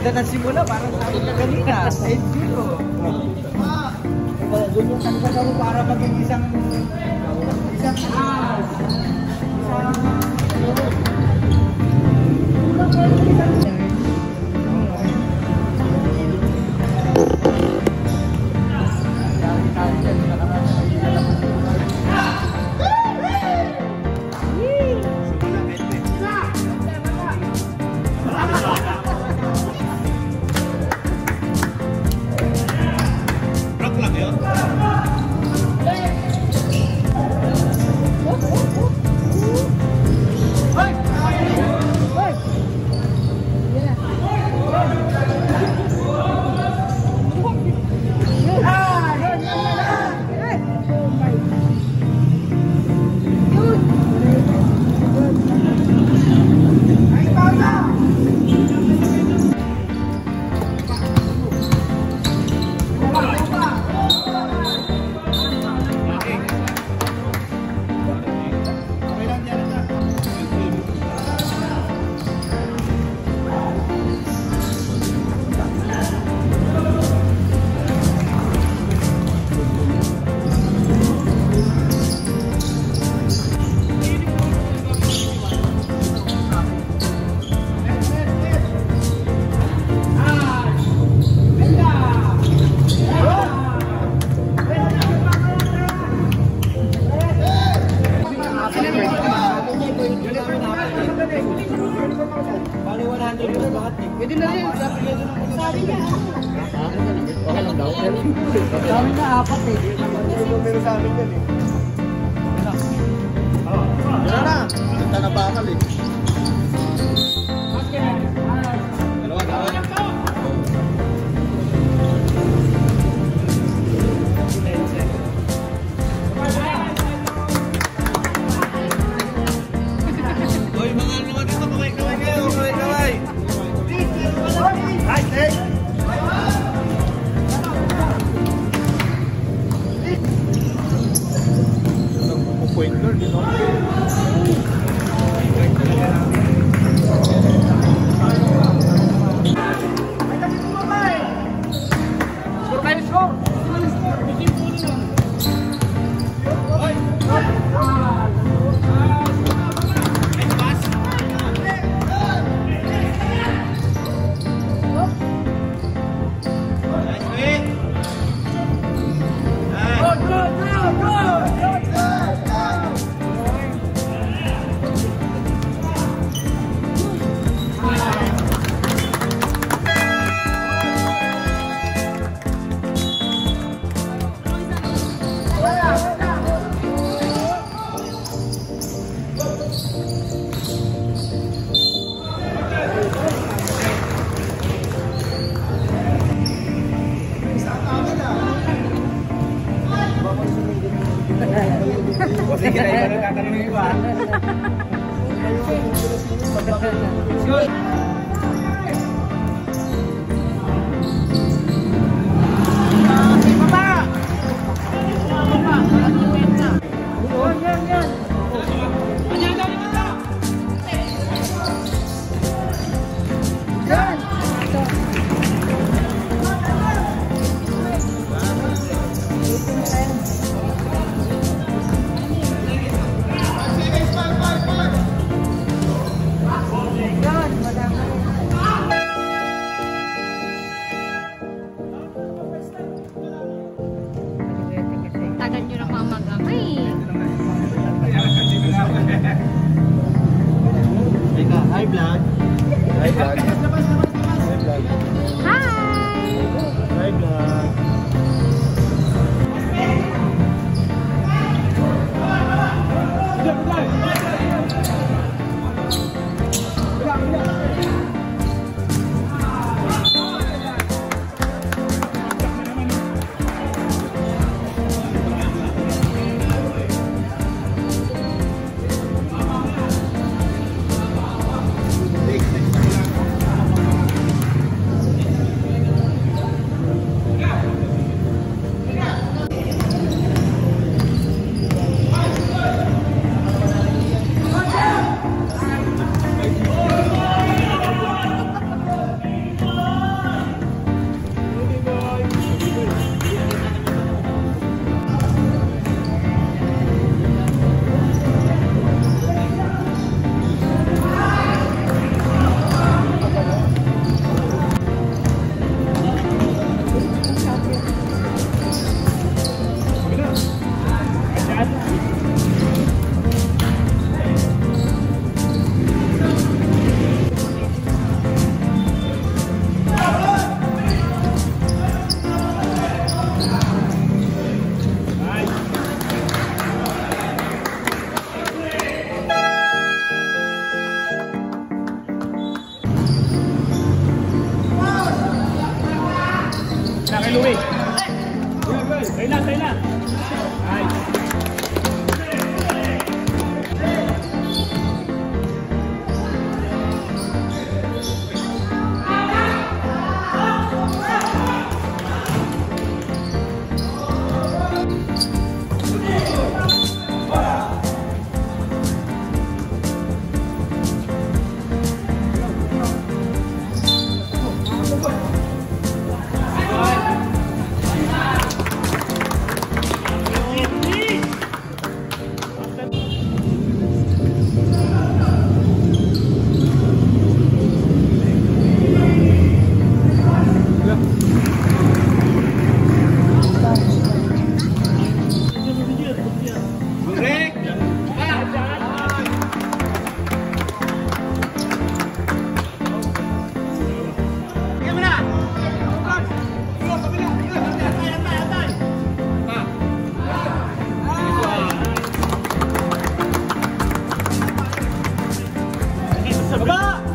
ganda na simula, parang sabi ka kanina. Ayun dito. Ganyan ang gagawin para maging isang isang ah, isang Kasi kita yung nagtatanong yung iba. Yun! tagal nyo ng mga mag-amay. Teka, hi vlog. Hi vlog. Hi. Hi! 怎么着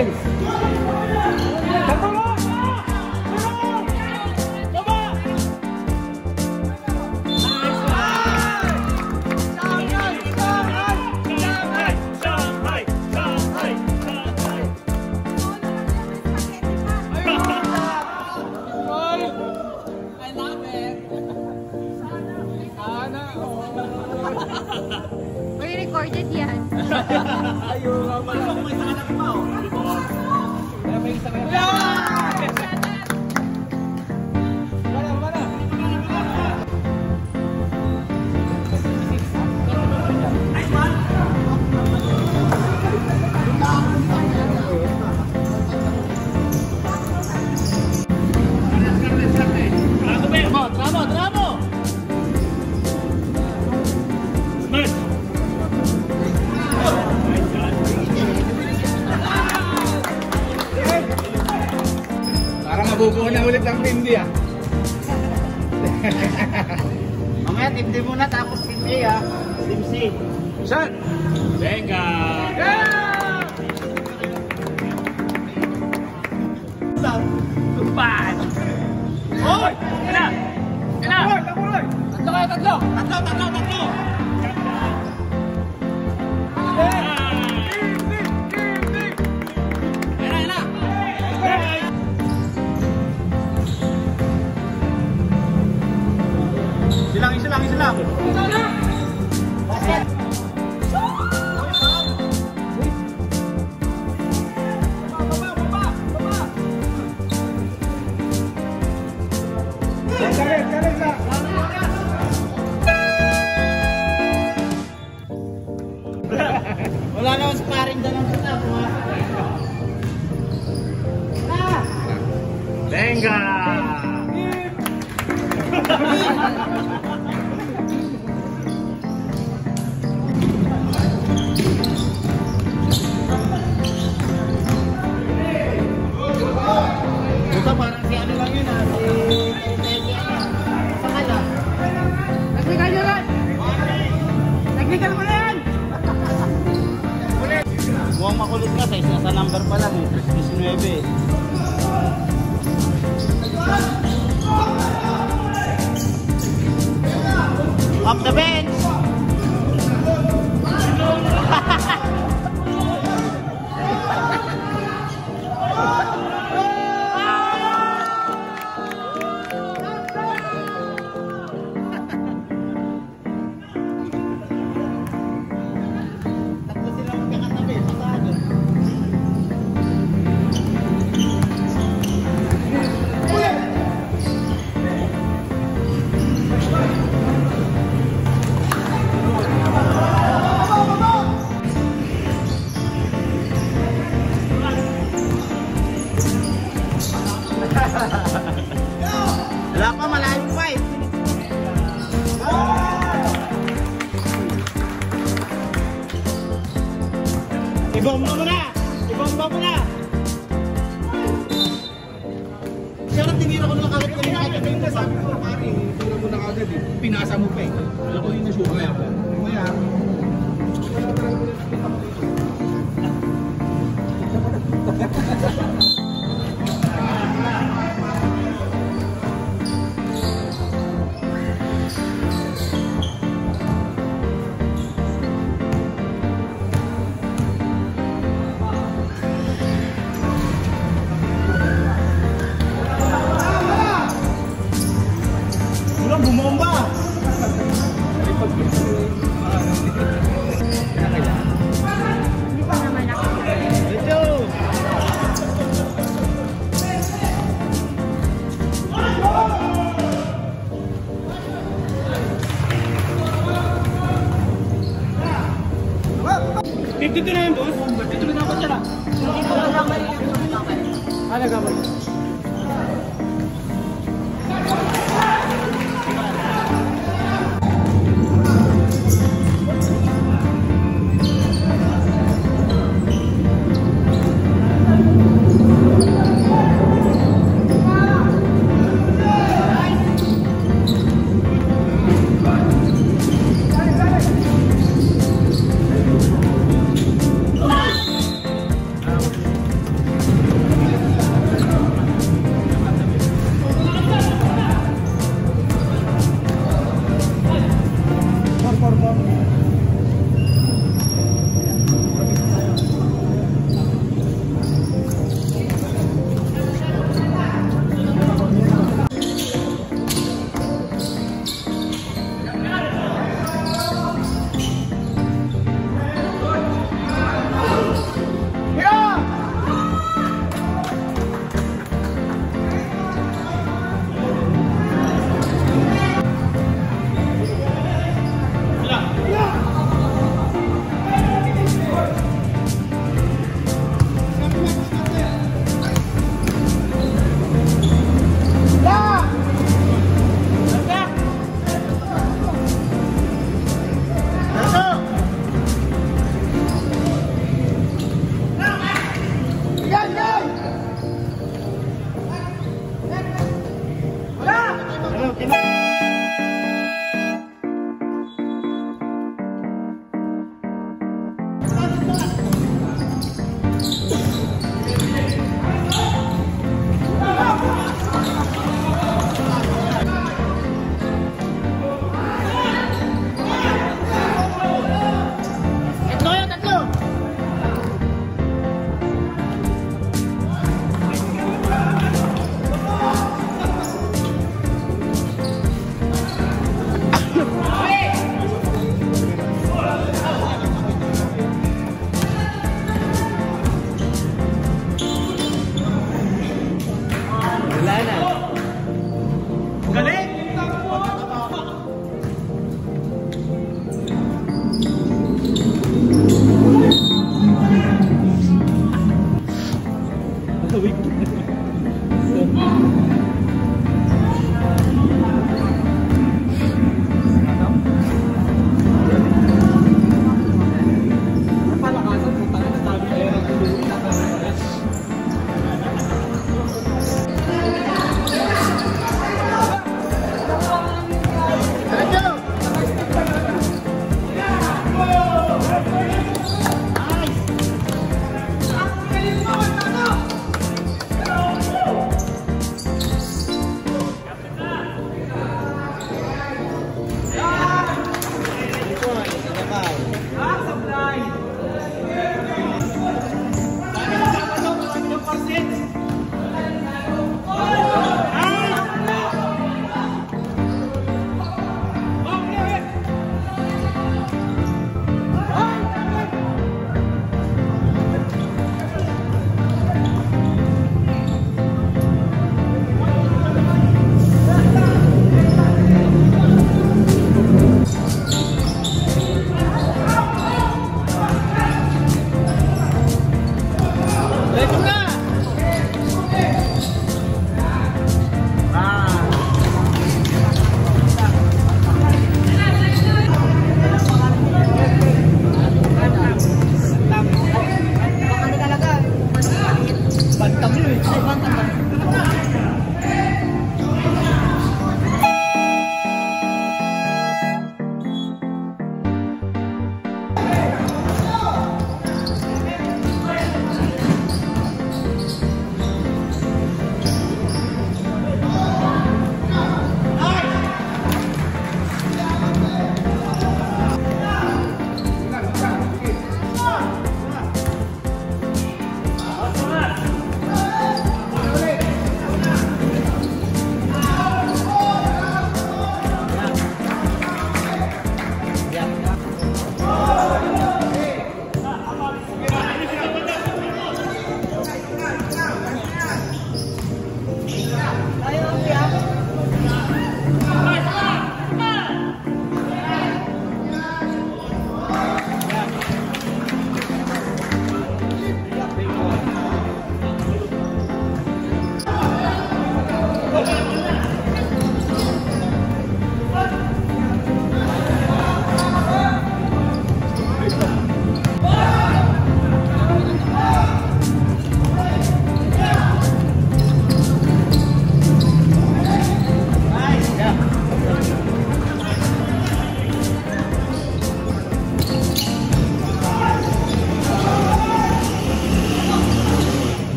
seconds. taklaw, taklaw, taklaw, taklaw. sabi ko, pare, tingnan mo na agad eh. Pinasa mo pa eh. Alam ko yung nasuka ako. Kaya,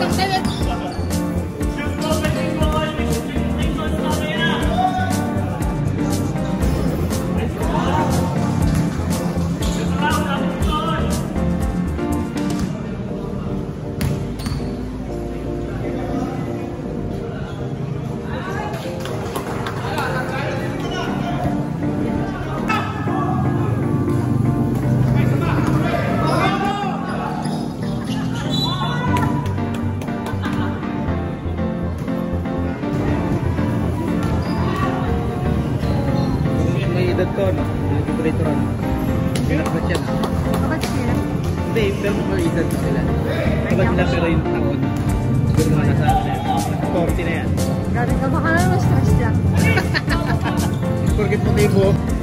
那我们 edad ko, no? Yung vibrator, ano? Pinakbat yan. Kapag sila. Hindi, pero may edad ko sila. Kapag sila pero yung taon. Siguro mga nasa, ano, 40 na yan. Galing ka baka naman stress lang. Porkit puti yung buhok.